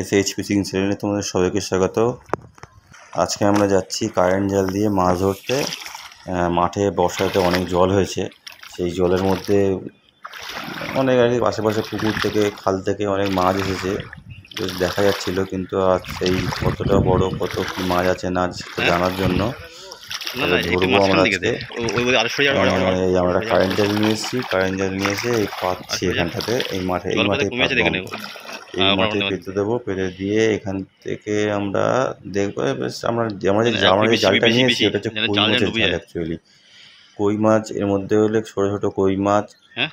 S H fishing চ্যানেলে তোমাদের সবাইকে স্বাগত। আজকে আমরা যাচ্ছি কারেন্ট জাল দিয়ে মাছ ধরতে। মাঠে বর্ষাতে অনেক জল হয়েছে। সেই জলের মধ্যে অনেক আর কি আশেপাশে পুকুর থেকে খাল থেকে অনেক মাছ এসেছে। বেশ দেখা যাচ্ছিল কিন্তু আর সেই কতটা বড় কত কী মাছ আছে না সেটা জানার জন্য। ধরবো আমরা আজকে। এই আমরা কারেন্ট জাল নিয়ে এসেছি। কারেন্ট জাল নিয়ে এসে এই পাচ্ছি আচ্ছা, এখানটাতে এই মাঠে এই মাঠে এই হ্যাঁ, মাঠে পেতে দেবো পেতে দিয়ে এখান থেকে আমরা দেখব আমরা আমরা যে আমরা যে বেশি, জালটা বেশি, নিয়ে বেশি, এসেছি ওটা হচ্ছে কই মাছের জাল। অ্যাকচুয়ালি কই মাছ এর মধ্যে হলে ছোটো ছোটো কই মাছ হ্যাঁ?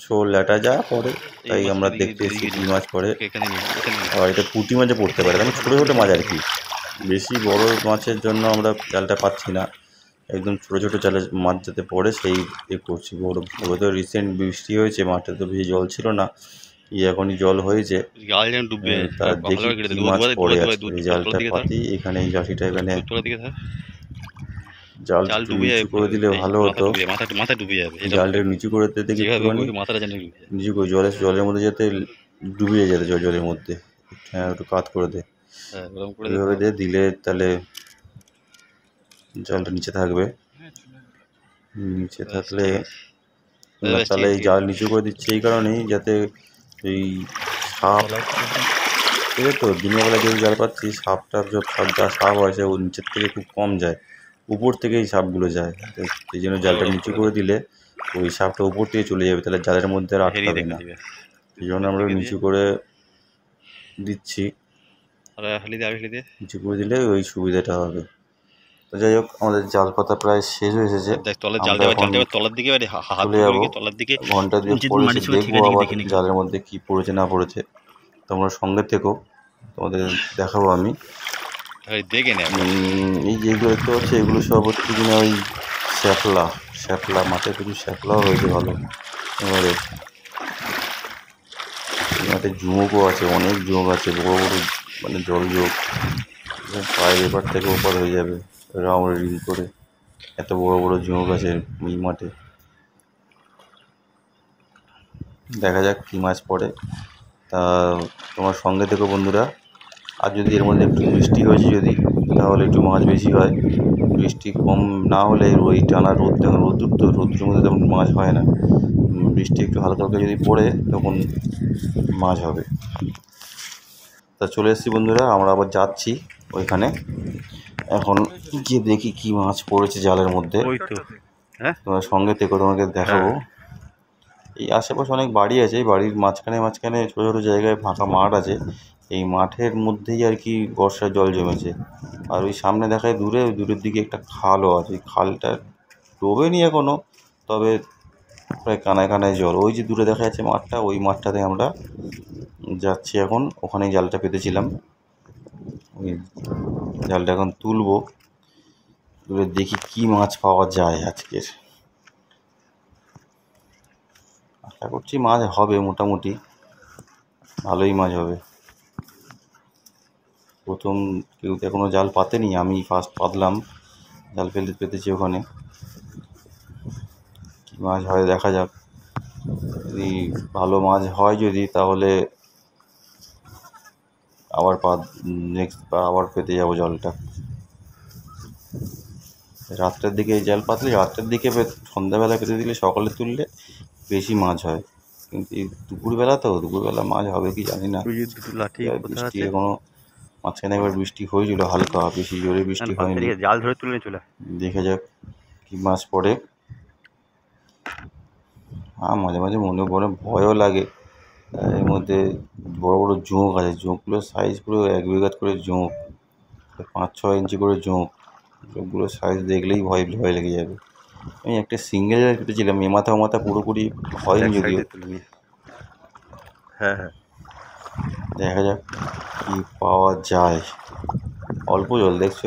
শোল ল্যাটা যা পড়ে তাই আমরা দেখতে এসেছি দিকে কী মাছ পড়ে আর এটা পুঁটি মাছে পড়তে পারে মানে ছোটো ছোটো মাছ আর কি। বেশি বড় মাছের জন্য আমরা জালটা পাচ্ছি না। একদম ছোটো ছোটো জালে মাছ যাতে পড়ে সেই করছি। বড় বড় তো রিসেন্ট বৃষ্টি হয়েছে মাঠে তো বেশি জল ছিল না। এখনই জল হয়েছে। দেখি কি মাছ পড়ে আছে। এই জালটা পাতি এখানে এই এখানে জাল ডুবে নিচু করে দিলে ভালো হতো। মাথা ডুবে যাবে। জালটা নিচু করে দিতে নিচু করে জলের জলের মধ্যে যাতে ডুবিয়ে যেতে জল জলের মধ্যে। হ্যাঁ একটু কাত করে দে। হ্যাঁ দে। এইভাবে দিয়ে দিলে তাহলে জলটা নিচে থাকবে। নিচে থাকলে। না, ব্যাস, তাহলে এই জাল নিচু করে দিচ্ছে এই কারণেই যাতে এই সাপ ঠিক আছে তো দিনের বেলা যেই জাল পাচ্ছি সাপটা সব সাপ যা সাপ হয় সে নিচের থেকে খুব কম যায় উপর থেকে এই সাপগুলো যায়। সেই জন্য জালটা নিচু করে দিলে ওই সাপটা উপর থেকে চলে যাবে তাহলে জালের মধ্যে আর হেরিয়ে আটকাবে না। এই জন্য আমরা নিচু করে দিচ্ছি। নিচু করে দিলে ওই সুবিধাটা হবে। তো যাই হোক আমাদের জাল পাতা প্রায় শেষ হয়ে এসেছে। দেখ তলার দিকে। তলার দিকে ঘণ্টা দিয়ে পড়েছে দেখব আবার জালের মধ্যে কি পড়েছে না পড়েছে। তোমরা সঙ্গে থেকো তোমাদের দেখাবো আমি। এই দেখে নে এই যেগুলো দেখতে পাচ্ছি এগুলো সব হচ্ছে কিনা ওই শ্যাপলা শ্যাপলা মাঠে কিছু শ্যাপলাও রয়েছে ভালো। এবারে মাঠে ঝুমুকও আছে অনেক ঝুমুক আছে বড় বড় মানে জল ঝোঁক পায়ের এপার থেকে ওপার হয়ে যাবে। রাউন্ড রিল করে এত বড় বড় ঝুমুক আছে এই মাঠে। দেখা যাক কী মাছ পড়ে। তা, তোমার সঙ্গে থেকো বন্ধুরা। আর যদি এর মধ্যে একটু বৃষ্টি হয়েছে যদি, তাহলে একটু মাছ বেশি হয়। বৃষ্টি কম না হলে ওই টানা রোদ রোদ্দুর তো রোদ্দুরের মধ্যে তেমন মাছ হয় না। বৃষ্টি একটু হালকা হালকা যদি পড়ে, তখন মাছ হবে। তা চলে এসেছি বন্ধুরা, আমরা আবার যাচ্ছি ওইখানে। এখন গিয়ে দেখি কি মাছ পড়েছে জালের মধ্যে। হ্যাঁ? তোমার সঙ্গে থেকে তোমাকে দেখাবো। এই আশেপাশে অনেক বাড়ি আছে এই বাড়ির মাঝখানে মাঝখানে ছোটো ছোটো জায়গায় ফাঁকা মাঠ আছে। এই মাঠের মধ্যেই আর কি বর্ষার জল জমেছে। আর ওই সামনে দেখায় দূরে দূরের দিকে একটা খালও আছে। ওই খালটা ডোবেনি এখনও তবে প্রায় কানায় কানায় জল। ওই যে দূরে দেখা যাচ্ছে মাঠটা ওই মাঠটাতে আমরা যাচ্ছি এখন। ওখানেই জালটা পেতেছিলাম। জালটা এখন তুলবো। তুলে দেখি কি মাছ পাওয়া যায় আজকের। আশা করছি মাছ হবে মোটামুটি। ভালোই মাছ হবে। প্রথম কেউ তো এখনও জাল পাতেনি, আমি ফার্স্ট পাতলাম। জাল ফেলতে পেতেছি ওখানে। কী মাছ হয় দেখা যাক। যদি ভালো মাছ হয় যদি, তাহলে আবার পা নেক্সট আবার পেতে যাব জলটা। রাত্রের দিকে এই জাল পাতলে রাত্রের দিকে সন্ধ্যাবেলা পেতে দিলে সকালে তুললে বেশি মাছ হয়। কিন্তু এই দুপুরবেলা তো দুপুরবেলা মাছ হবে কি জানি না। বৃষ্টি এখনও মাঝখানে একবার বৃষ্টি হয়েছিল হালকা বেশি জোরে বৃষ্টি হয়নি। জাল ধরে তুলে চলে দেখা যাক কি মাছ পড়ে। হ্যাঁ মাঝে মাঝে মনে পড়ে ভয়ও লাগে। এর মধ্যে বড় বড় জোঁক আছে। জোঁকগুলোর সাইজ পুরো এক বিঘাত করে জোঁক পাঁচ ছয় ইঞ্চি করে জোঁক জোঁকগুলোর সাইজ দেখলেই ভয় ভয় লেগে যাবে। আমি একটা সিঙ্গেল কেটেছিলাম এ মাথা ও মাথা পুরোপুরি হয়নি যদিও। নিয়ে। হ্যাঁ হ্যাঁ। দেখা যাক কি পাওয়া যায়। অল্প জল দেখছ?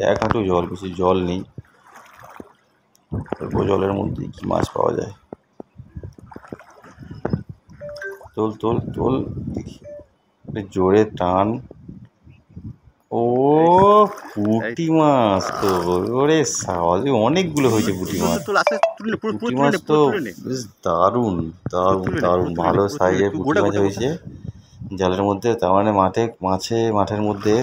এক হাঁটু জল বেশি জল নেই। অল্প জলের মধ্যে কি মাছ পাওয়া যায়? তোল তোল তোল। দেখি জোরে টান। ও পুঁটি মাছ তো। ওরে সাবাজে অনেকগুলো হয়েছে পুঁটি মাছ। পুঁটি মাছ তো। বেশ দারুণ দারুণ দারুণ। ভালো সাইজের পুঁটি মাছ হয়েছে। জালের মধ্যে তার মানে মাঠে মাছে মাঠের মধ্যে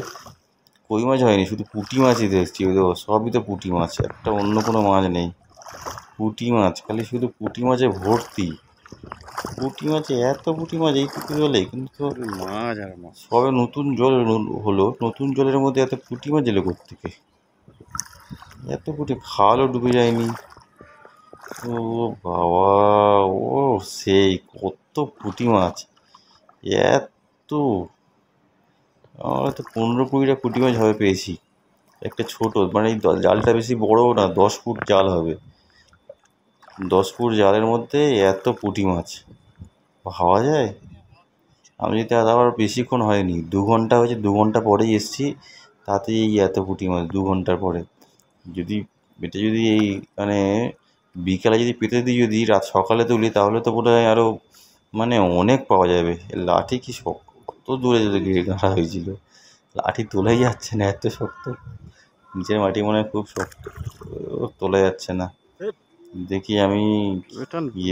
কই মাছ হয়নি শুধু পুঁটি মাছই দেখছি ওই দেখো সবই তো পুঁটি মাছ একটা অন্য কোনো মাছ নেই। পুঁটি মাছ খালি শুধু পুঁটি মাছে ভর্তি। পুঁটি মাছে এত পুঁটি মাছ এই এইটুকু জলে কিন্তু মাছ আর মাছ। সবে নতুন জল হলো নতুন জলের মধ্যে এত পুঁটি মাছ এলো থেকে এত পুঁটি খালও ডুবে যায়নি। ও বাবা ও সেই কত পুঁটি মাছ এত। আমরা তো পনেরো কুড়িটা পুঁটি মাছ হবে পেয়েছি। একটা ছোট মানে এই জালটা বেশি বড়ও না দশ ফুট জাল হবে। দশ ফুট জালের মধ্যে এত পুঁটি মাছ। ভাবা যায়? আমি যদি আজ আবার বেশিক্ষণ হয়নি, দু ঘণ্টা হয়েছে, দু ঘণ্টা পরেই এসেছি, তাতেই এই এত পুঁটি মাছ, দু ঘণ্টার পরে। যদি এটা যদি এই মানে বিকালে যদি পেতে দিই, যদি রাত সকালে তুলি, তাহলে তো বোধ হয় আরও মানে অনেক পাওয়া যাবে। লাঠি কি শক্ত? কত দূরে যদি গিয়ে গাঁড়া হয়েছিল। লাঠি তোলাই যাচ্ছে না, এত শক্ত। নিচের মাটি মনে হয় খুব শক্ত তোলা যাচ্ছে না। দেখি আমি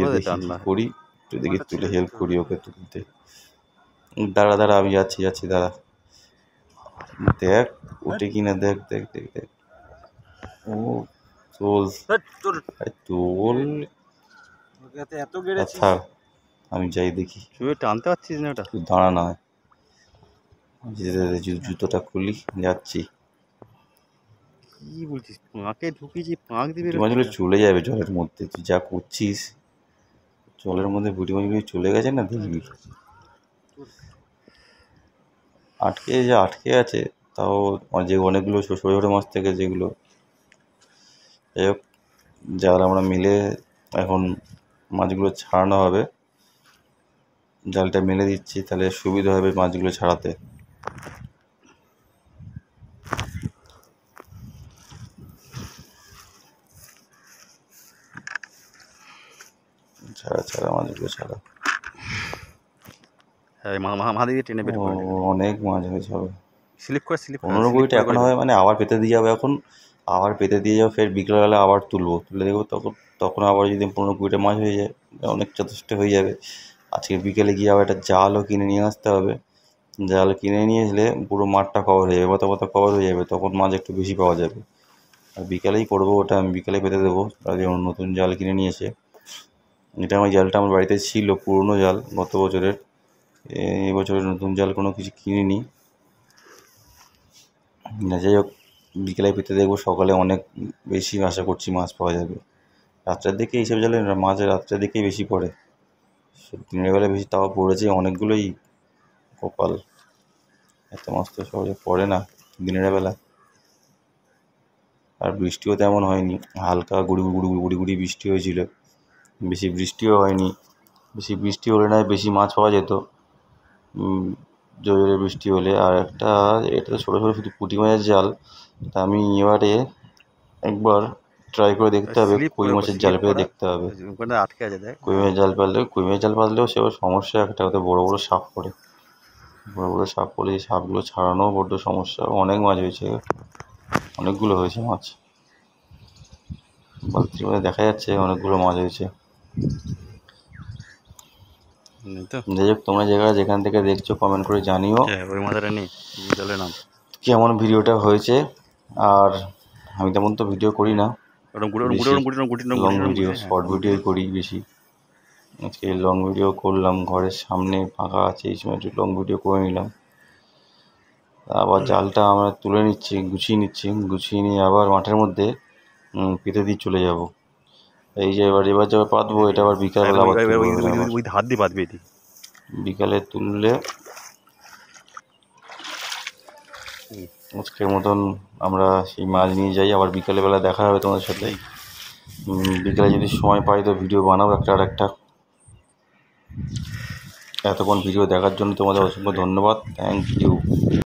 ওদের দেখি কি করি একটু দেখি তুলে হেল্প করি ওকে তুলতে। দাঁড়া দাঁড়া আমি যাচ্ছি যাচ্ছি দাঁড়া। দেখ ওঠে কিনা দেখ দেখ দেখ দেখ। ও তোল। তোল। এত আচ্ছা আমি যাই দেখি। তুই টানতে পারছিস না ওটা? দাঁড়া না। হয় জুতোটা খুলি যাচ্ছি। কি বলছিস? পাঁকে ঢুকিয়েছি পাঁক দিবি মাছগুলো চলে যাবে জলের মধ্যে তুই যা করছিস। জলের মধ্যে বুটি মাছগুলো চলে গেছে না দেখবি আটকে যে আটকে আছে। তাও যে অনেকগুলো ছোটো ছোটো মাছ থেকে যেগুলো। যাই হোক জাল আমরা মিলে এখন মাছগুলো ছাড়ানো হবে জালটা মেলে দিচ্ছি তাহলে সুবিধা হবে মাছগুলো ছাড়াতে। ছাড়া ছাড়া মাছগুলো ছাড়া। হ্যাঁ টেনে বের ও, করে অনেক মাছ হবে স্লিপ করে স্লিপ পনেরো কুড়িটা এখন হবে মানে আবার পেতে দিয়ে যাব এখন। আবার পেতে দিয়ে যাব ফের বিকেলবেলা আবার তুলবো। তুলে দেখব তখন তখন আবার যদি পনেরো কুড়িটা মাছ হয়ে যায় অনেক যথেষ্ট হয়ে যাবে। আজকে বিকেলে গিয়ে আবার একটা জালও কিনে নিয়ে আসতে হবে। জাল কিনে নিয়ে এলে পুরো মাঠটা কভার হয়ে যাবে মতো মতো কভার হয়ে যাবে। তখন মাছ একটু বেশি পাওয়া যাবে। আর বিকেলেই করব ওটা আমি বিকেলে পেতে দেবো। নতুন জাল কিনে নিয়েছে এটা আমার জালটা আমার বাড়িতে ছিল, পুরনো জাল, গত বছরের। এই বছরের নতুন জাল কোনো কিছু কিনিনি। যাই হোক, বিকেলে পেতে দেখব, সকালে অনেক বেশি আশা করছি মাছ পাওয়া যাবে। রাত্রের দিকে এইসব জালে মাছ রাত্রের দিকেই বেশি পড়ে। দিনের বেলা বেশি তাও পড়েছে, অনেকগুলোই কপাল। এত মাছ তো সহজে পড়ে না দিনের বেলা। আর বৃষ্টিও তেমন হয়নি, হালকা গুড়ি গুড়ি গুড়ি গুড়ি বৃষ্টি হয়েছিল। বেশি বৃষ্টিও হয়নি। বেশি বৃষ্টি হলে না বেশি মাছ পাওয়া যেত। জোরে জোরে বৃষ্টি হলে। আর একটা এটা ছোটো ছোটো শুধু পুঁটি মাছের জাল। তা আমি এবারে একবার ট্রাই করে দেখতে হবে। কই মাছের জাল পেয়ে দেখতে হবে। আটকে আছে দেখ। কই মাছের জাল পারলে কই মাছের জাল পাতলেও সে সমস্যা একটা ওতে বড়ো বড়ো সাপ পড়ে। বড়ো বড়ো সাপ পড়ে এই সাপগুলো ছাড়ানো বড্ড সমস্যা। অনেক মাছ হয়েছে। অনেকগুলো হয়েছে মাছ। বালতির মধ্যে দেখা যাচ্ছে অনেকগুলো মাছ হয়েছে। যাই হোক তোমরা জায়গায় যেখান থেকে দেখছ কমেন্ট করে জানিও। ওই মাথাটা নেই জলে নাম? কেমন ভিডিওটা হয়েছে? আর আমি তেমন তো ভিডিও করি না। Long video. শর্ট ভিডিওই করি বেশি। আজকে লং ভিডিও করলাম ঘরের সামনে ফাঁকা আছে এই সময় একটু লং ভিডিও করে নিলাম। আবার জালটা আমরা তুলে নিচ্ছি গুছিয়ে নিচ্ছি গুছিয়ে নিয়ে আবার মাঠের মধ্যে পেতে দিয়ে চলে যাব। এই যে এবার এবার যাবার পাতবো এটা আবার বিকালে তুলবো। ওই- হাত দিয়ে বাঁধবি এটি বিকালে তুললে আজকের মতন আমরা সেই মাছ নিয়ে যাই আবার বিকালবেলা দেখা হবে তোমাদের সাথে। বিকালে যদি সময় পাই তো ভিডিও বানাবো একটা আর একটা। এতক্ষণ ভিডিও দেখার জন্য তোমাদের অসংখ্য ধন্যবাদ। Thank you